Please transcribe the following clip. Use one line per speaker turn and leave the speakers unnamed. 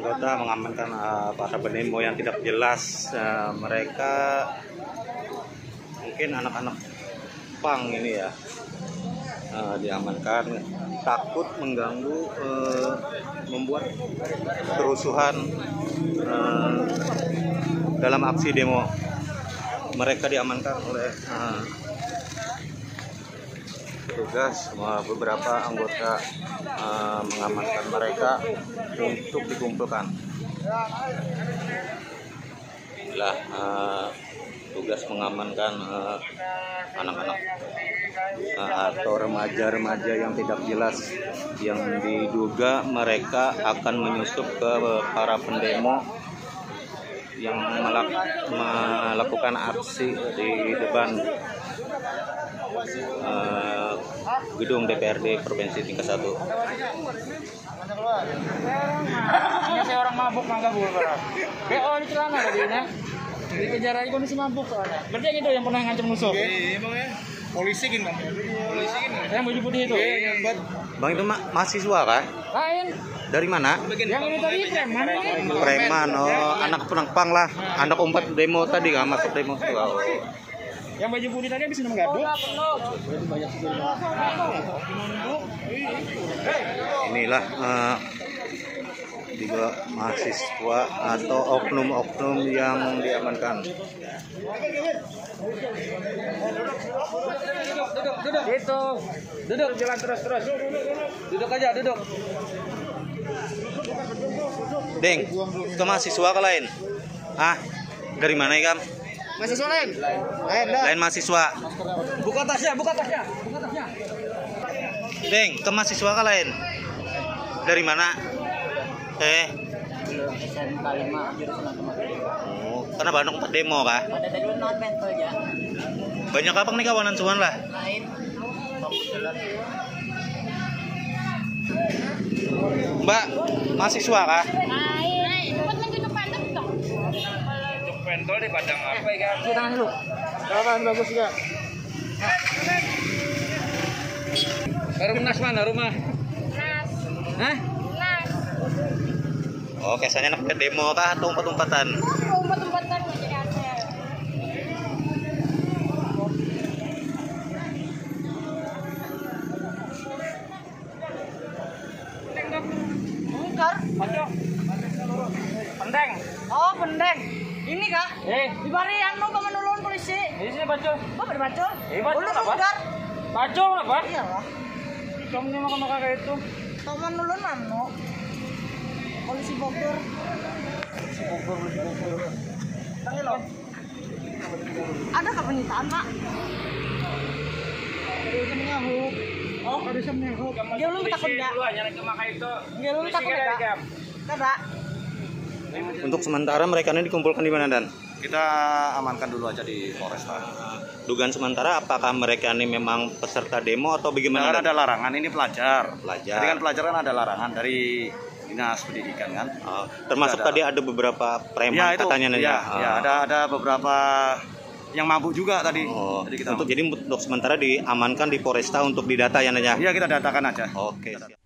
kita mengamankan uh, para pendemo yang tidak jelas uh, mereka mungkin anak-anak pang ini ya uh, diamankan. Takut mengganggu uh, membuat kerusuhan uh, dalam aksi demo. Mereka diamankan oleh uh, petugas beberapa anggota uh, mengamankan mereka untuk dikumpulkan. Lah uh, tugas mengamankan anak-anak uh, atau remaja-remaja yang tidak jelas yang diduga mereka akan menyusup ke para pendemo yang melakukan aksi di depan uh, gedung DPRD Provinsi tingkat satu.
Ini saya orang mabuk mangga BO di celana tadi ya. Dikejar aja kondisi mabuk soalnya. Berarti yang itu yang pernah ngancam musuh.
Iya, emang ya. Polisi kan bang. Polisi kan.
Yang baju putih itu.
Iya,
Bang itu ma mahasiswa kah?
Lain.
Dari mana?
Yang ini tadi preman.
Preman, oh anak penangpang lah. Anak umpat demo tadi kan masuk demo. Oh.
Yang baju putih tadi habis minum gaduh.
Inilah uh, tiga mahasiswa atau oknum-oknum yang diamankan.
Duduk, duduk. Itu. Duduk, jalan terus, terus. Duduk aja, duduk.
Deng, ke mahasiswa ke lain? Ah, dari mana ya, Kam?
Mahasiswa lain? Lain,
Lain mahasiswa.
Buka tasnya, buka tasnya. Buka tasnya.
Deng, ke mahasiswa ke lain? Dari mana? Eh. Oh, karena Bandung empat demo kah?
Ya.
Banyak apa nih kawanan cuman lah?
Lain.
Mbak, mahasiswa kah?
Pentol di padang apa ya? Cuci tangan dulu. Kawan bagus juga. Rumah mana rumah?
Nas.
Hah?
Nas.
Oh, kesannya nak ke demo kah atau umpat-umpatan?
Umpet-umpetan mau jadi. Mungkar.
Pendeng.
Oh, pendeng. Ini kah?
Eh,
Di bari anu kamu nulun polisi.
di sini bacol.
Oh, bari bacol.
Eh, bacol
Ulu
apa?
mungkar.
Bacol apa?
Iya lah.
Kamu nih makan makan kayak itu.
Kamu nulun anu. Polisi Bogor. Tangi lo. Ada kah penyitaan, Pak?
Oh, ada yang
Dia lu takut enggak?
Lu hanya ke makan itu.
Dia lu takut enggak? Kada.
Untuk sementara mereka ini dikumpulkan di mana dan?
Kita amankan dulu aja di Polres Pak.
Dugaan sementara apakah mereka ini memang peserta demo atau bagaimana? Dan?
ada larangan ini pelajar.
Pelajar.
Jadi kan pelajar kan ada larangan dari dinas pendidikan kan.
Oh, termasuk
Ada.
tadi ada beberapa preman
Ya itu.
katanya nih
ya,
ya.
ya,
Oh.
ada ada beberapa yang mabuk juga tadi.
Oh,
Jadi kita
untuk jadi untuk sementara diamankan di Polresta untuk didata ya Nanya.
Iya kita datakan aja.
Oke. siap.